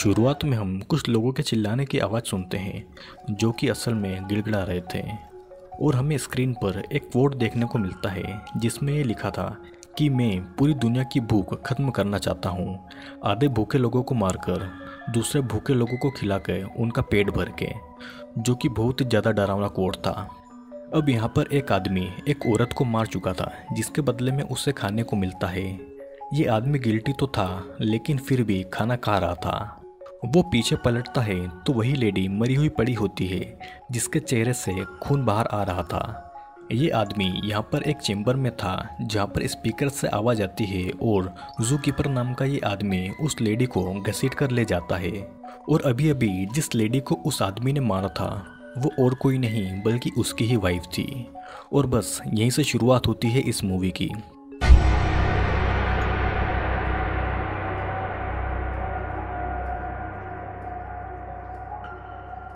शुरुआत में हम कुछ लोगों के चिल्लाने की आवाज़ सुनते हैं, जो कि असल में गिड़गिड़ा रहे थे। और हमें स्क्रीन पर एक वोट देखने को मिलता है, जिसमें ये लिखा था कि मैं पूरी दुनिया की भूख खत्म करना चाहता हूँ। आधे भूखे लोगों को मारकर, दूसरे भूखे लोगों को खिलाकर उनका पेट भर के, जो कि बहुत ही ज़्यादा डरावना कोड था। अब यहाँ पर एक आदमी एक औरत को मार चुका था, जिसके बदले में उसे खाने को मिलता है। ये आदमी गिल्टी तो था, लेकिन फिर भी खाना खा रहा था। वो पीछे पलटता है तो वही लेडी मरी हुई पड़ी होती है, जिसके चेहरे से खून बाहर आ रहा था। ये आदमी यहाँ पर एक चेंबर में था, जहाँ पर स्पीकर से आवाज़ आती है और जू कीपर नाम का ये आदमी उस लेडी को घसीट कर ले जाता है। और अभी अभी जिस लेडी को उस आदमी ने मारा था, वो और कोई नहीं, बल्कि उसकी ही वाइफ थी। और बस यहीं से शुरुआत होती है इस मूवी की।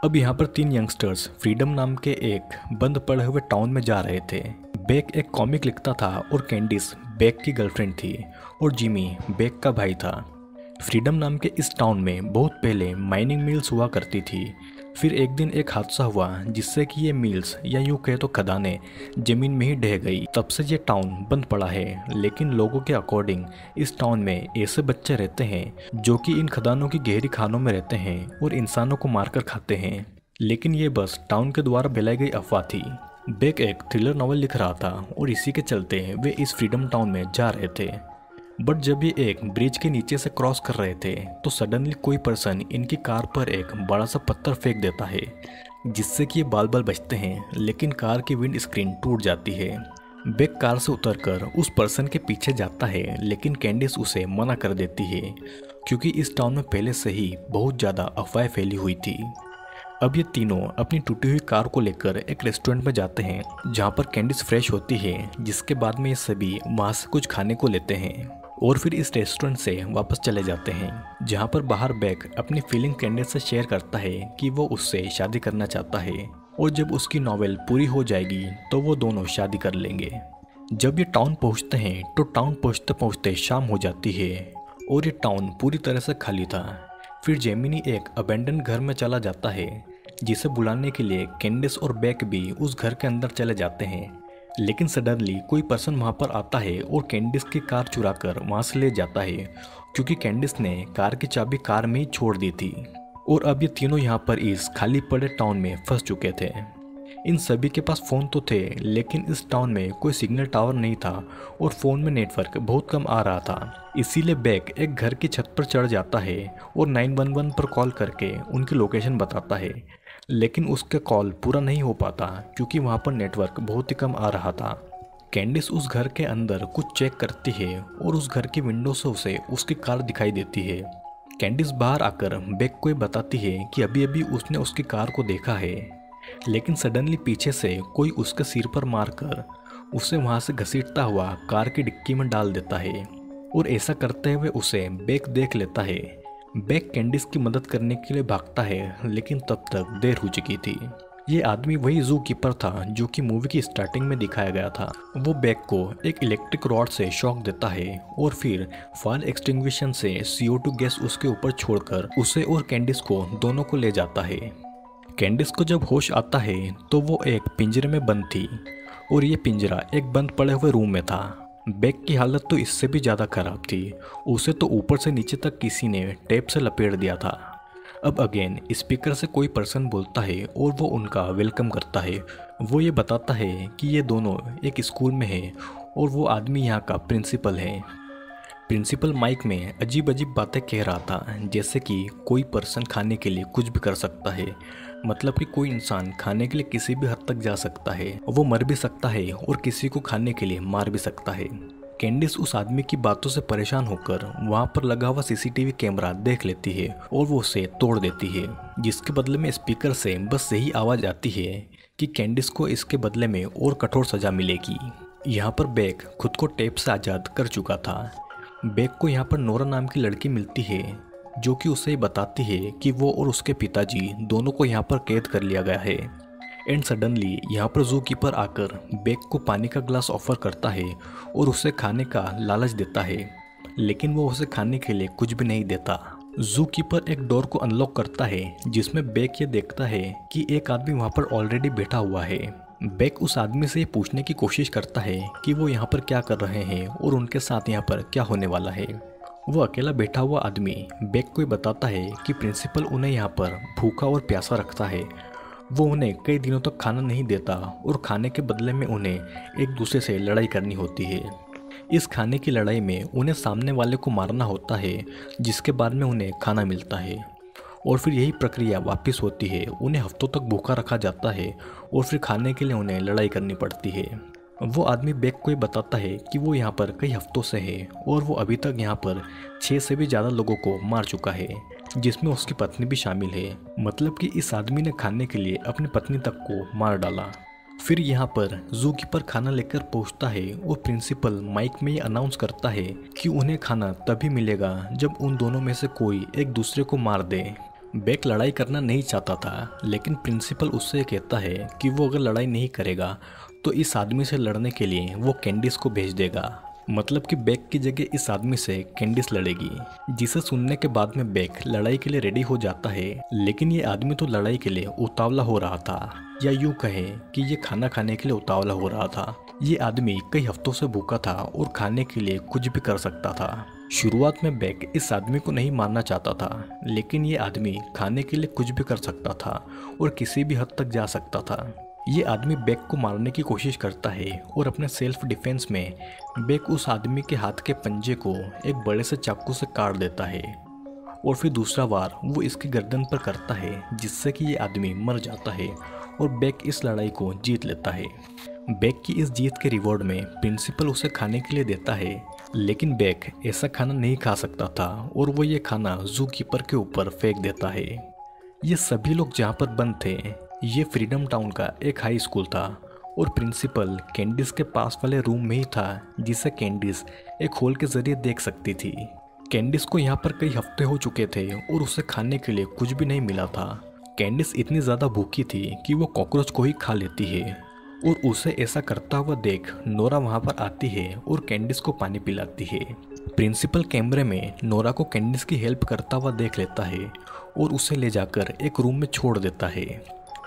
अब यहाँ पर तीन यंगस्टर्स फ्रीडम नाम के एक, बंद पड़े हुए टाउन में जा रहे थे। बेक एक कॉमिक लिखता था और कैंडिस बेक की गर्लफ्रेंड थी और जिमी बेक का भाई था। फ्रीडम नाम के इस टाउन में बहुत पहले माइनिंग मिल्स हुआ करती थी। फिर एक दिन एक हादसा हुआ, जिससे कि ये मिल्स, या यूँ कहे तो खदानें, ज़मीन में ही ढह गई। तब से ये टाउन बंद पड़ा है, लेकिन लोगों के अकॉर्डिंग इस टाउन में ऐसे बच्चे रहते हैं, जो कि इन खदानों की गहरी खानों में रहते हैं और इंसानों को मारकर खाते हैं। लेकिन ये बस टाउन के द्वारा फैलाई गई अफवाह थी। बेक एक थ्रिलर नॉवल लिख रहा था, और इसी के चलते वे इस फ्रीडम टाउन में जा रहे थे। बट जब ये एक ब्रिज के नीचे से क्रॉस कर रहे थे तो सडनली कोई पर्सन इनकी कार पर एक बड़ा सा पत्थर फेंक देता है, जिससे कि ये बाल बाल बचते हैं, लेकिन कार की विंड स्क्रीन टूट जाती है। बेक कार से उतरकर उस पर्सन के पीछे जाता है, लेकिन कैंडिस उसे मना कर देती है, क्योंकि इस टाउन में पहले से ही बहुत ज़्यादा अफवाह फैली हुई थी। अब ये तीनों अपनी टूटी हुई कार को लेकर एक रेस्टोरेंट में जाते हैं, जहाँ पर कैंडिस फ्रेश होती है, जिसके बाद में ये सभी वहाँ से कुछ खाने को लेते हैं। और फिर इस रेस्टोरेंट से वापस चले जाते हैं, जहाँ पर बाहर बैग अपनी फीलिंग कैंडिस से शेयर करता है कि वो उससे शादी करना चाहता है। और जब उसकी नॉवेल पूरी हो जाएगी तो वो दोनों शादी कर लेंगे। जब ये टाउन पहुँचते हैं तो टाउन पहुँचते पहुँचते शाम हो जाती है और ये टाउन पूरी तरह से खाली था। फिर जेमिनी एक अबेंडन घर में चला जाता है, जिसे बुलाने के लिए कैंडिस और बैक भी उस घर के अंदर चले जाते हैं। लेकिन सडनली कोई पर्सन वहाँ पर आता है और कैंडिस की कार चुरा कर वहाँ से ले जाता है, क्योंकि कैंडिस ने कार की चाबी कार में छोड़ दी थी। और अब ये तीनों यहाँ पर इस खाली पड़े टाउन में फंस चुके थे। इन सभी के पास फ़ोन तो थे, लेकिन इस टाउन में कोई सिग्नल टावर नहीं था और फ़ोन में नेटवर्क बहुत कम आ रहा था। इसीलिए बैग एक घर की छत पर चढ़ जाता है और 911 पर कॉल करके उनकी लोकेशन बताता है। लेकिन उसका कॉल पूरा नहीं हो पाता, क्योंकि वहाँ पर नेटवर्क बहुत ही कम आ रहा था। कैंडिस उस घर के अंदर कुछ चेक करती है और उस घर की विंडो से उसे उसकी कार दिखाई देती है। कैंडिस बाहर आकर बैग को बताती है कि अभी अभी उसने उसकी कार को देखा है, लेकिन सडनली पीछे से कोई उसके सिर पर मारकर उसे वहाँ से घसीटता हुआ कार की डिक्की में डाल देता है और ऐसा करते हुए उसे बैग देख लेता है। बैग कैंडिस की मदद करने के लिए भागता है, लेकिन तब तक देर हो चुकी थी। ये आदमी वही जू कीपर था, जो कि मूवी की स्टार्टिंग में दिखाया गया था। वो बैग को एक इलेक्ट्रिक रॉड से शॉक देता है, और फिर फायर एक्सटिंग्विशन से CO2 गैस उसके ऊपर छोड़कर उसे और कैंडिस को दोनों को ले जाता है। कैंडिस को जब होश आता है तो वो एक पिंजरे में बंद थी, और ये पिंजरा एक बंद पड़े हुए रूम में था। बैग की हालत तो इससे भी ज़्यादा ख़राब थी। उसे तो ऊपर से नीचे तक किसी ने टेप से लपेट दिया था। अब अगेन, स्पीकर से कोई पर्सन बोलता है और वो उनका वेलकम करता है। वो ये बताता है कि ये दोनों एक स्कूल में हैं और वो आदमी यहाँ का प्रिंसिपल है। प्रिंसिपल माइक में अजीब अजीब बातें कह रहा था, जैसे कि कोई पर्सन खाने के लिए कुछ भी कर सकता है। मतलब कि कोई इंसान खाने के लिए किसी भी हद तक जा सकता है, वो मर भी सकता है और किसी को खाने के लिए मार भी सकता है। कैंडिस उस आदमी की बातों से परेशान होकर वहाँ पर लगा हुआ सीसीटीवी कैमरा देख लेती है और वो उसे तोड़ देती है, जिसके बदले में स्पीकर से बस यही आवाज़ आती है कि कैंडिस को इसके बदले में और कठोर सजा मिलेगी। यहाँ पर बैग खुद को टेप से आज़ाद कर चुका था। बैग को यहाँ पर नोरा नाम की लड़की मिलती है जो कि उसे बताती है कि वो और उसके पिताजी दोनों को यहाँ पर कैद कर लिया गया है। एंड सडनली यहाँ पर जू कीपर आकर बेक को पानी का ग्लास ऑफ़र करता है और उसे खाने का लालच देता है। लेकिन वो उसे खाने के लिए कुछ भी नहीं देता। जू कीपर एक डोर को अनलॉक करता है, जिसमें बेक ये देखता है कि एक आदमी वहाँ पर ऑलरेडी बैठा हुआ है। बेक उस आदमी से पूछने की कोशिश करता है कि वो यहाँ पर क्या कर रहे हैं और उनके साथ यहाँ पर क्या होने वाला है। वो अकेला बैठा हुआ आदमी बेक को बताता है कि प्रिंसिपल उन्हें यहाँ पर भूखा और प्यासा रखता है। वो उन्हें कई दिनों तक खाना नहीं देता और खाने के बदले में उन्हें एक दूसरे से लड़ाई करनी होती है। इस खाने की लड़ाई में उन्हें सामने वाले को मारना होता है, जिसके बाद में उन्हें खाना मिलता है। और फिर यही प्रक्रिया वापस होती है। उन्हें हफ्तों तक भूखा रखा जाता है और फिर खाने के लिए उन्हें लड़ाई करनी पड़ती है। वो आदमी बेक को ही बताता है कि वो यहाँ पर कई हफ्तों से है और वो अभी तक यहाँ पर छः से भी ज़्यादा लोगों को मार चुका है, जिसमें उसकी पत्नी भी शामिल है। मतलब कि इस आदमी ने खाने के लिए अपनी पत्नी तक को मार डाला। फिर यहाँ पर जू कीपर खाना लेकर पहुँचता है और प्रिंसिपल माइक में ये अनाउंस करता है कि उन्हें खाना तभी मिलेगा जब उन दोनों में से कोई एक दूसरे को मार दे। बेक लड़ाई करना नहीं चाहता था, लेकिन प्रिंसिपल उससे कहता है कि वो अगर लड़ाई नहीं करेगा तो इस आदमी से लड़ने के लिए वो कैंडिस को भेज देगा। मतलब कि बैक की जगह इस आदमी से कैंडिस लड़ेगी। जिसे सुनने के बाद में बैक लड़ाई के लिए रेडी हो जाता है, लेकिन ये आदमी तो लड़ाई के लिए उतावला हो रहा था। या यूँ कहे कि ये खाना खाने के लिए उतावला हो रहा था। ये आदमी कई हफ्तों से भूखा था और खाने के लिए कुछ भी कर सकता था। शुरुआत में बैक इस आदमी को नहीं मानना चाहता था, लेकिन ये आदमी खाने के लिए कुछ भी कर सकता था और किसी भी हद तक जा सकता था। ये आदमी बैक को मारने की कोशिश करता है और अपने सेल्फ डिफेंस में बैक उस आदमी के हाथ के पंजे को एक बड़े से चाकू से काट देता है। और फिर दूसरा बार वो इसकी गर्दन पर करता है, जिससे कि ये आदमी मर जाता है और बैक इस लड़ाई को जीत लेता है। बैक की इस जीत के रिवॉर्ड में प्रिंसिपल उसे खाने के लिए देता है, लेकिन बैक ऐसा खाना नहीं खा सकता था और वो ये खाना जू कीपर के ऊपर फेंक देता है। ये सभी लोग जहाँ पर बंद थे ये फ्रीडम टाउन का एक हाई स्कूल था और प्रिंसिपल कैंडिस के पास वाले रूम में ही था, जिसे कैंडिस एक होल के ज़रिए देख सकती थी। कैंडिस को यहाँ पर कई हफ़्ते हो चुके थे और उसे खाने के लिए कुछ भी नहीं मिला था। कैंडिस इतनी ज़्यादा भूखी थी कि वो कॉकरोच को ही खा लेती है और उसे ऐसा करता हुआ देख नोरा वहाँ पर आती है और कैंडिस को पानी पिलाती है। प्रिंसिपल कैमरे में नोरा को कैंडिस की हेल्प करता हुआ देख लेता है और उसे ले जाकर एक रूम में छोड़ देता है।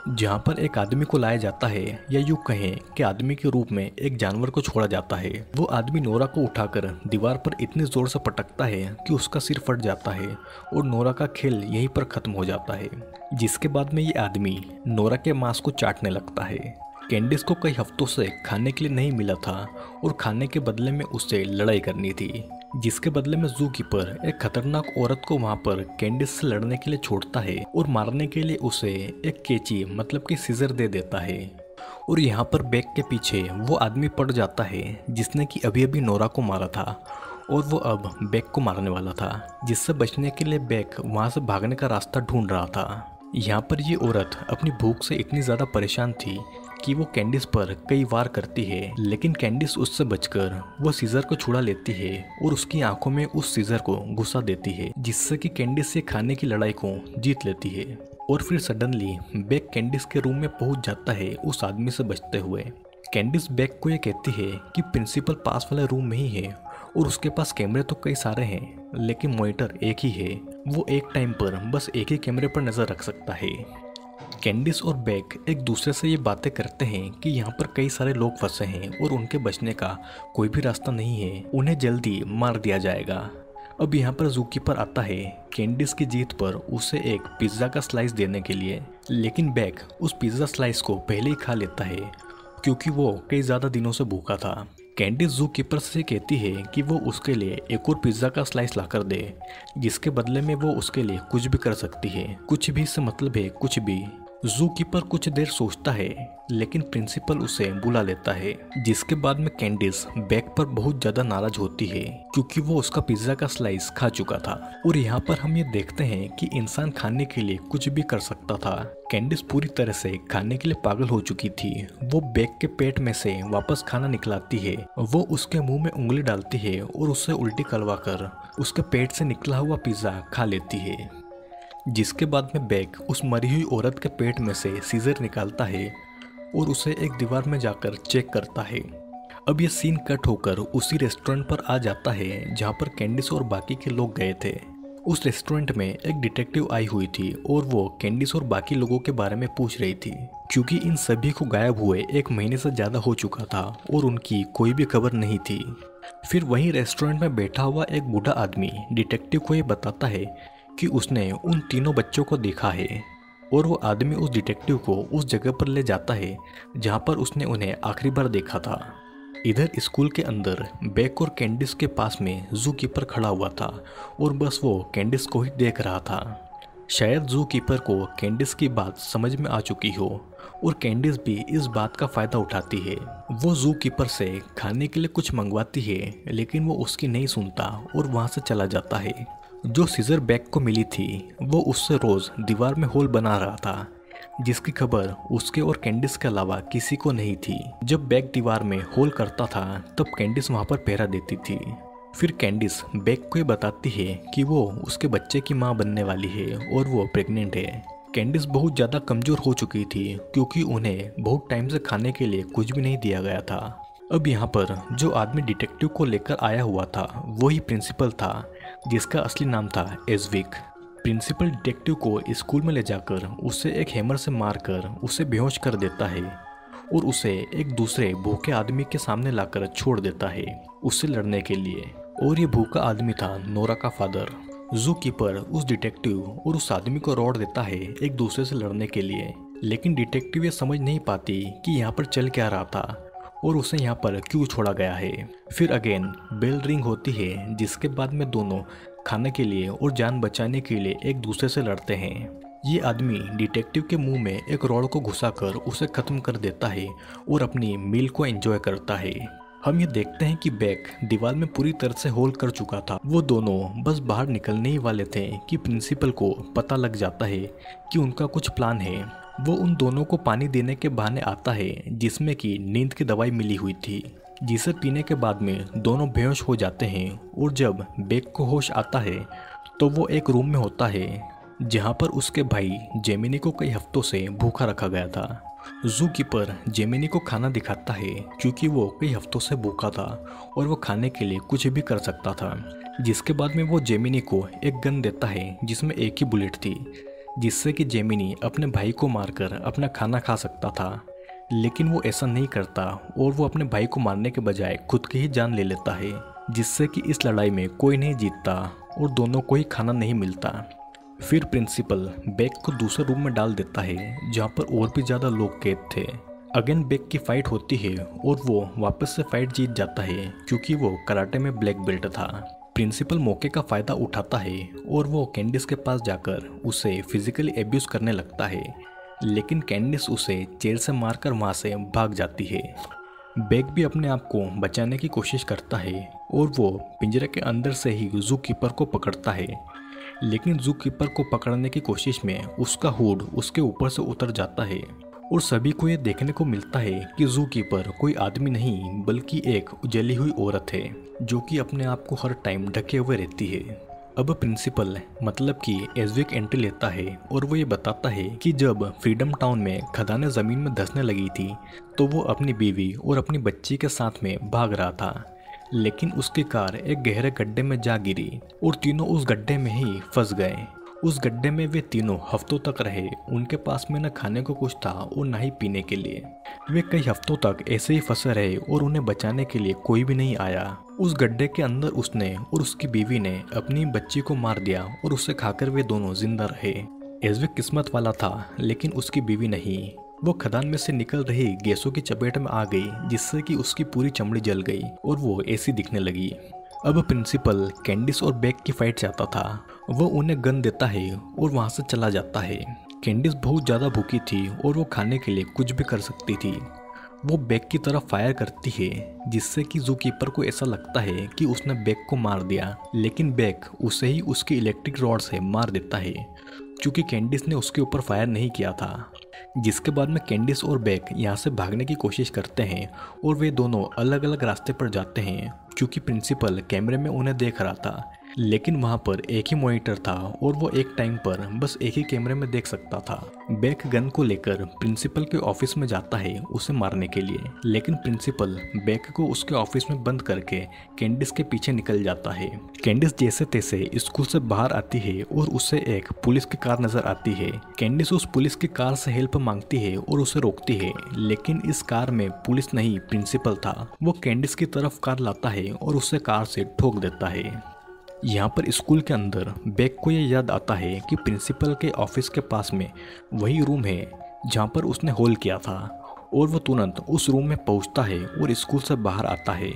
जहाँ पर एक आदमी को लाया जाता है, या यूँ कहें कि आदमी के रूप में एक जानवर को छोड़ा जाता है। वो आदमी नोरा को उठाकर दीवार पर इतने ज़ोर से पटकता है कि उसका सिर फट जाता है और नोरा का खेल यहीं पर खत्म हो जाता है, जिसके बाद में ये आदमी नोरा के मांस को चाटने लगता है। कैंडिस को कई हफ्तों से खाने के लिए नहीं मिला था और खाने के बदले में उससे लड़ाई करनी थी। जिसके बदले में जू कीपर एक खतरनाक औरत को वहाँ पर कैंडिस से लड़ने के लिए छोड़ता है और मारने के लिए उसे एक केची मतलब कि सीजर दे देता है। और यहाँ पर बैग के पीछे वो आदमी पड़ जाता है, जिसने कि अभी अभी नोरा को मारा था। और वो अब बैग को मारने वाला था, जिससे बचने के लिए बैग वहाँ से भागने का रास्ता ढूंढ रहा था। यहाँ पर ये औरत अपनी भूख से इतनी ज़्यादा परेशान थी कि वो कैंडिस पर कई वार करती है, लेकिन कैंडिस उससे बचकर वो सीजर को छुड़ा लेती है और उसकी आँखों में उस सीजर को घुसा देती है, जिससे कि कैंडिस से खाने की लड़ाई को जीत लेती है। और फिर सडनली बैग कैंडिस के रूम में पहुँच जाता है उस आदमी से बचते हुए। कैंडिस बैग को ये कहती है कि प्रिंसिपल पास वाले रूम में ही है और उसके पास कैमरे तो कई सारे हैं, लेकिन मॉनिटर एक ही है। वो एक टाइम पर बस एक ही कैमरे पर नज़र रख सकता है। कैंडिस और बैक एक दूसरे से ये बातें करते हैं कि यहाँ पर कई सारे लोग फंसे हैं और उनके बचने का कोई भी रास्ता नहीं है। उन्हें जल्दी मार दिया जाएगा। अब यहाँ पर जूकीपर आता है कैंडिस की जीत पर उसे एक पिज़्ज़ा का स्लाइस देने के लिए। लेकिन बैक उस पिज़्ज़ा स्लाइस को पहले ही खा लेता है, क्योंकि वो कई ज़्यादा दिनों से भूखा था। कैंडिस जू कीपर से कहती है कि वो उसके लिए एक और पिज़्ज़ा का स्लाइस लाकर दे, जिसके बदले में वो उसके लिए कुछ भी कर सकती है। कुछ भी से मतलब है कुछ भी। जू कीपर कुछ देर सोचता है, लेकिन प्रिंसिपल उसे बुला लेता है, जिसके बाद में कैंडिस बैग पर बहुत ज़्यादा नाराज़ होती है, क्योंकि वो उसका पिज्जा का स्लाइस खा चुका था। और यहाँ पर हम ये देखते हैं कि इंसान खाने के लिए कुछ भी कर सकता था। कैंडिस पूरी तरह से खाने के लिए पागल हो चुकी थी। वो बैग के पेट में से वापस खाना निकलाती है। वो उसके मुँह में उंगली डालती है और उसे उल्टी करवा कर उसके पेट से निकला हुआ पिज्जा खा लेती है। जिसके बाद में बैग उस मरी हुई औरत के पेट में से सीजर निकालता है और उसे एक दीवार में जाकर चेक करता है। अब ये सीन कट होकर उसी रेस्टोरेंट पर आ जाता है, जहाँ पर कैंडिस और बाकी के लोग गए थे। उस रेस्टोरेंट में एक डिटेक्टिव आई हुई थी और वो कैंडिस और बाकी लोगों के बारे में पूछ रही थी। क्योंकि इन सभी को गायब हुए एक महीने से ज़्यादा हो चुका था और उनकी कोई भी खबर नहीं थी। फिर वहीं रेस्टोरेंट में बैठा हुआ एक बूढ़ा आदमी डिटेक्टिव को ये बताता है कि उसने उन तीनों बच्चों को देखा है और वो आदमी उस डिटेक्टिव को उस जगह पर ले जाता है जहाँ पर उसने उन्हें आखिरी बार देखा था। इधर स्कूल के अंदर बैक और कैंडिस के पास में जू कीपर खड़ा हुआ था और बस वो कैंडिस को ही देख रहा था। शायद जू कीपर को कैंडिस की बात समझ में आ चुकी हो और कैंडिस भी इस बात का फ़ायदा उठाती है। वो जू कीपर से खाने के लिए कुछ मंगवाती है, लेकिन वो उसकी नहीं सुनता और वहाँ से चला जाता है। जो सीजर बैग को मिली थी, वो उससे रोज़ दीवार में होल बना रहा था, जिसकी खबर उसके और कैंडिस के अलावा किसी को नहीं थी। जब बैग दीवार में होल करता था, तब कैंडिस वहाँ पर पहरा देती थी। फिर कैंडिस बैग को ये बताती है कि वो उसके बच्चे की माँ बनने वाली है और वो प्रेग्नेंट है। कैंडिस बहुत ज़्यादा कमज़ोर हो चुकी थी, क्योंकि उन्हें बहुत टाइम से खाने के लिए कुछ भी नहीं दिया गया था। अब यहाँ पर जो आदमी डिटेक्टिव को लेकर आया हुआ था, वही प्रिंसिपल था। जिसका असली नाम था एजविक। प्रिंसिपल डिटेक्टिव को स्कूल में ले जाकर उसे एक हैमर से मारकर उसे बेहोश कर देता है और उसे एक दूसरे भूखे आदमी के सामने लाकर छोड़ देता है उससे लड़ने के लिए। और ये भूखा आदमी था नोरा का फादर। जू कीपर उस डिटेक्टिव और उस आदमी को रोड देता है एक दूसरे से लड़ने के लिए। लेकिन डिटेक्टिव ये समझ नहीं पाती कि यहाँ पर चल क्या रहा था। और उसे यहाँ पर क्यों छोड़ा गया है? फिर अगेन बेल रिंग होती है, जिसके बाद में दोनों खाने के लिए और जान बचाने के लिए एक दूसरे से लड़ते हैं। ये आदमी डिटेक्टिव के मुँह में एक रॉड को घुसाकर उसे खत्म कर देता है और अपनी मील को एंजॉय करता है। हम ये देखते हैं कि बैक दीवार में पूरी तरह से होल कर चुका था। वो दोनों बस बाहर निकलने ही वाले थे कि प्रिंसिपल को पता लग जाता है कि उनका कुछ प्लान है। वो उन दोनों को पानी देने के बहाने आता है, जिसमें कि नींद की दवाई मिली हुई थी, जिसे पीने के बाद में दोनों बेहोश हो जाते हैं। और जब बेक को होश आता है तो वो एक रूम में होता है, जहाँ पर उसके भाई जेमिनी को कई हफ्तों से भूखा रखा गया था। जू कीपर जेमिनी को खाना दिखाता है, क्योंकि वो कई हफ्तों से भूखा था, और वो खाने के लिए कुछ भी कर सकता था, जिसके बाद में वो जेमिनी को एक गन देता है, जिसमें एक ही बुलेट थी। जिससे कि जेमिनी अपने भाई को मारकर अपना खाना खा सकता था। लेकिन वो ऐसा नहीं करता और वो अपने भाई को मारने के बजाय खुद की ही जान ले लेता है, जिससे कि इस लड़ाई में कोई नहीं जीतता और दोनों को ही खाना नहीं मिलता। फिर प्रिंसिपल बैग को दूसरे रूम में डाल देता है, जहाँ पर और भी ज़्यादा लोग कैद थे। अगेन बैग की फाइट होती है और वो वापस से फाइट जीत जाता है, क्योंकि वो कराटे में ब्लैक बेल्ट था। प्रिंसिपल मौके का फ़ायदा उठाता है और वो कैंडिस के पास जाकर उसे फिजिकली एब्यूज़ करने लगता है। लेकिन कैंडिस उसे चेयर से मारकर वहाँ से भाग जाती है। बैग भी अपने आप को बचाने की कोशिश करता है और वो पिंजरे के अंदर से ही जू कीपर को पकड़ता है। लेकिन जू कीपर को पकड़ने की कोशिश में उसका हुड उसके ऊपर से उतर जाता है। और सभी को यह देखने को मिलता है कि जू कीपर कोई आदमी नहीं, बल्कि एक जली हुई औरत है, जो कि अपने आप को हर टाइम ढके हुए रहती है। अब प्रिंसिपल मतलब कि एजविक एंट्री लेता है और वो ये बताता है कि जब फ्रीडम टाउन में खदानें ज़मीन में धसने लगी थी तो वो अपनी बीवी और अपनी बच्ची के साथ में भाग रहा था। लेकिन उसकी कार एक गहरे गड्ढे में जा गिरी और तीनों उस गड्ढे में ही फंस गए। उस गड्ढे में वे तीनों हफ्तों तक रहे। उनके पास में न खाने को कुछ था और न ही पीने के लिए। वे कई हफ्तों तक ऐसे ही फंसे रहे और उन्हें बचाने के लिए कोई भी नहीं आया। उस गड्ढे के अंदर उसने और उसकी बीवी ने अपनी बच्ची को मार दिया और उसे खाकर वे दोनों ज़िंदा रहे। एजविक किस्मत वाला था, लेकिन उसकी बीवी नहीं। वो खदान में से निकल रही गैसों की चपेट में आ गई, जिससे कि उसकी पूरी चमड़ी जल गई और वो ऐसी दिखने लगी। अब प्रिंसिपल कैंडिस और बैग की फाइट चाहता था। वो उन्हें गन देता है और वहाँ से चला जाता है। कैंडिस बहुत ज़्यादा भूखी थी और वो खाने के लिए कुछ भी कर सकती थी। वो बैग की तरफ़ फायर करती है, जिससे कि जू कीपर को ऐसा लगता है कि उसने बैग को मार दिया। लेकिन बैग उसे ही उसकी इलेक्ट्रिक रॉड से मार देता है क्योंकि कैंडिस ने उसके ऊपर फायर नहीं किया था। जिसके बाद में कैंडिस और बैग यहाँ से भागने की कोशिश करते हैं और वे दोनों अलग अलग रास्ते पर जाते हैं। क्योंकि प्रिंसिपल कैमरे में उन्हें देख रहा था। लेकिन वहाँ पर एक ही मॉनिटर था और वो एक टाइम पर बस एक ही कैमरे में देख सकता था। बैक गन को लेकर प्रिंसिपल के ऑफ़िस में जाता है उसे मारने के लिए। लेकिन प्रिंसिपल बैक को उसके ऑफ़िस में बंद करके कैंडिस के पीछे निकल जाता है। कैंडिस जैसे तैसे स्कूल से बाहर आती है और उसे एक पुलिस की कार नज़र आती है। कैंडिस उस पुलिस की कार से हेल्प मांगती है और उसे रोकती है। लेकिन इस कार में पुलिस नहीं प्रिंसिपल था। वो कैंडिस की तरफ़ कार लाता है और उसे कार से ठोक देता है। यहाँ पर स्कूल के अंदर बैग को यह याद आता है कि प्रिंसिपल के ऑफ़िस के पास में वही रूम है जहाँ पर उसने होल किया था और वो तुरंत उस रूम में पहुँचता है और स्कूल से बाहर आता है,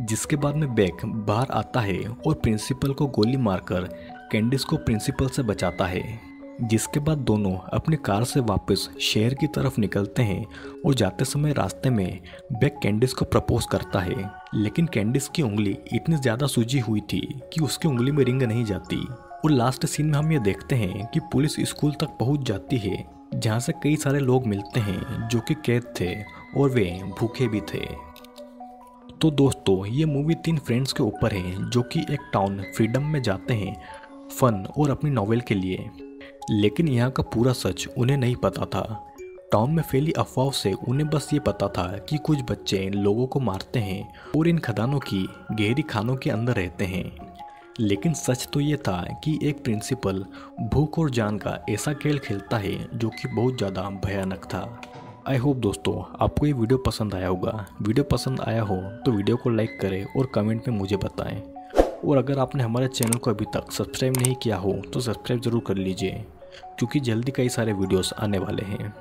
जिसके बाद में बैग बाहर आता है और प्रिंसिपल को गोली मारकर कैंडिस को प्रिंसिपल से बचाता है। जिसके बाद दोनों अपनी कार से वापस शहर की तरफ़ निकलते हैं और जाते समय रास्ते में बैग कैंडिस को प्रपोज करता है। लेकिन कैंडिस की उंगली इतनी ज़्यादा सूजी हुई थी कि उसकी उंगली में रिंग नहीं जाती। और लास्ट सीन में हम ये देखते हैं कि पुलिस स्कूल तक पहुँच जाती है, जहाँ से कई सारे लोग मिलते हैं जो कि कैद थे और वे भूखे भी थे। तो दोस्तों, ये मूवी तीन फ्रेंड्स के ऊपर है, जो कि एक टाउन फ्रीडम में जाते हैं फन और अपनी नॉवेल के लिए। लेकिन यहाँ का पूरा सच उन्हें नहीं पता था। टाउन में फैली अफवाह से उन्हें बस ये पता था कि कुछ बच्चे इन लोगों को मारते हैं और इन खदानों की गहरी खानों के अंदर रहते हैं। लेकिन सच तो ये था कि एक प्रिंसिपल भूख और जान का ऐसा खेल खेलता है जो कि बहुत ज़्यादा भयानक था। आई होप दोस्तों, आपको ये वीडियो पसंद आया होगा। वीडियो पसंद आया हो तो वीडियो को लाइक करें और कमेंट में मुझे बताएँ। और अगर आपने हमारे चैनल को अभी तक सब्सक्राइब नहीं किया हो तो सब्सक्राइब ज़रूर कर लीजिए, क्योंकि जल्दी कई सारे वीडियोस आने वाले हैं।